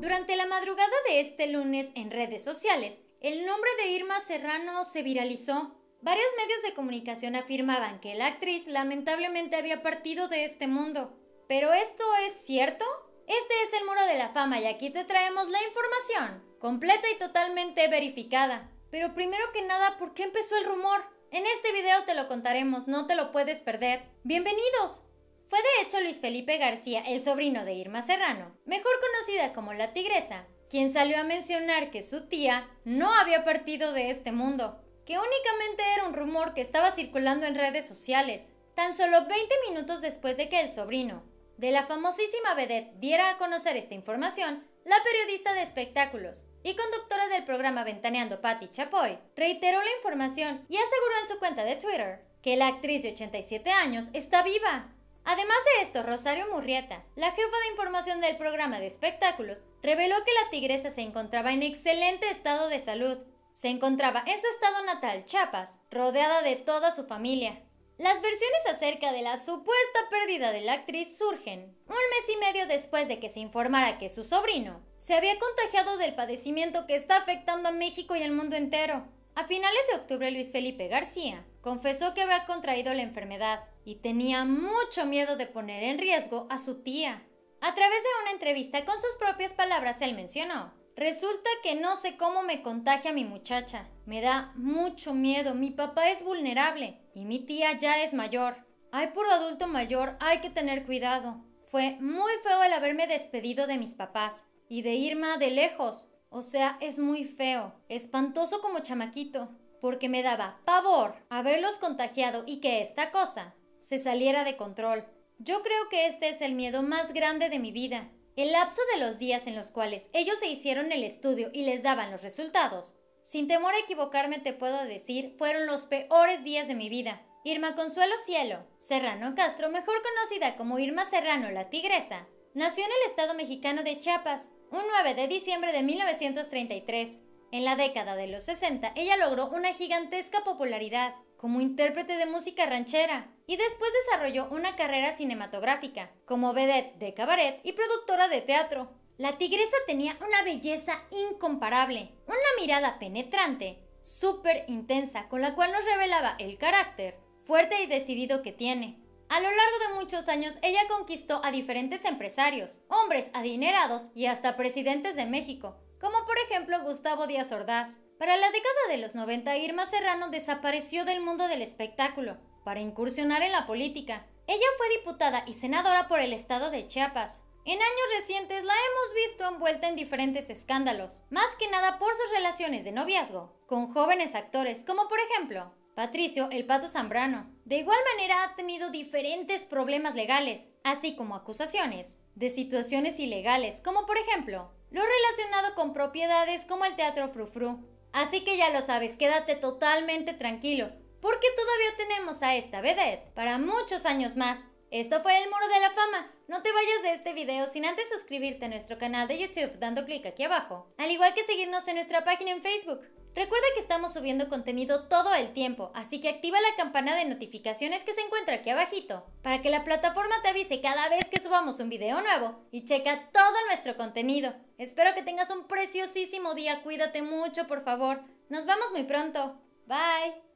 Durante la madrugada de este lunes en redes sociales, el nombre de Irma Serrano se viralizó. Varios medios de comunicación afirmaban que la actriz lamentablemente había partido de este mundo. ¿Pero esto es cierto? Este es el Muro de la Fama y aquí te traemos la información, completa y totalmente verificada. Pero primero que nada, ¿por qué empezó el rumor? En este video te lo contaremos, no te lo puedes perder. ¡Bienvenidos! Fue de hecho Luis Felipe García, el sobrino de Irma Serrano, mejor conocida como la Tigresa, quien salió a mencionar que su tía no había partido de este mundo, que únicamente era un rumor que estaba circulando en redes sociales. Tan solo 20 minutos después de que el sobrino de la famosísima vedette diera a conocer esta información, la periodista de espectáculos y conductora del programa Ventaneando Patti Chapoy reiteró la información y aseguró en su cuenta de Twitter que la actriz de 87 años está viva Además de esto, Rosario Murrieta, la jefa de información del programa de espectáculos, reveló que la tigresa se encontraba en excelente estado de salud. Se encontraba en su estado natal, Chiapas, rodeada de toda su familia. Las versiones acerca de la supuesta pérdida de la actriz surgen un mes y medio después de que se informara que su sobrino se había contagiado del padecimiento que está afectando a México y al mundo entero. A finales de octubre, Luis Felipe García confesó que había contraído la enfermedad y tenía mucho miedo de poner en riesgo a su tía. A través de una entrevista con sus propias palabras, él mencionó, Resulta que no sé cómo me contagia mi muchacha. Me da mucho miedo. Mi papá es vulnerable y mi tía ya es mayor. Hay puro adulto mayor, hay que tener cuidado. Fue muy feo el haberme despedido de mis papás y de Irma de lejos. O sea, es muy feo, espantoso como chamaquito, porque me daba pavor haberlos contagiado y que esta cosa se saliera de control. Yo creo que este es el miedo más grande de mi vida. El lapso de los días en los cuales ellos se hicieron el estudio y les daban los resultados. Sin temor a equivocarme te puedo decir, fueron los peores días de mi vida. Irma Consuelo Cielo, Serrano Castro, mejor conocida como Irma Serrano la Tigresa, nació en el estado mexicano de Chiapas, un 9 de diciembre de 1933. En la década de los 60, ella logró una gigantesca popularidad como intérprete de música ranchera y después desarrolló una carrera cinematográfica como vedette de cabaret y productora de teatro. La tigresa tenía una belleza incomparable, una mirada penetrante, súper intensa, con la cual nos revelaba el carácter fuerte y decidido que tiene. A lo largo de muchos años, ella conquistó a diferentes empresarios, hombres adinerados y hasta presidentes de México, por ejemplo Gustavo Díaz Ordaz, para la década de los 90, Irma Serrano desapareció del mundo del espectáculo para incursionar en la política. Ella fue diputada y senadora por el estado de Chiapas. En años recientes la hemos visto envuelta en diferentes escándalos, más que nada por sus relaciones de noviazgo con jóvenes actores, como por ejemplo Patricio El Pato Zambrano. De igual manera ha tenido diferentes problemas legales, así como acusaciones de situaciones ilegales, como por ejemplo lo relacionado con propiedades como el Teatro Frufru, Así que ya lo sabes, quédate totalmente tranquilo, porque todavía tenemos a esta vedette para muchos años más. Esto fue el Muro de la Fama. No te vayas de este video sin antes suscribirte a nuestro canal de YouTube dando clic aquí abajo, al igual que seguirnos en nuestra página en Facebook. Recuerda que estamos subiendo contenido todo el tiempo, así que activa la campana de notificaciones que se encuentra aquí abajito, para que la plataforma te avise cada vez que subamos un video nuevo y checa todo nuestro contenido. Espero que tengas un preciosísimo día, cuídate mucho por favor. Nos vemos muy pronto. Bye.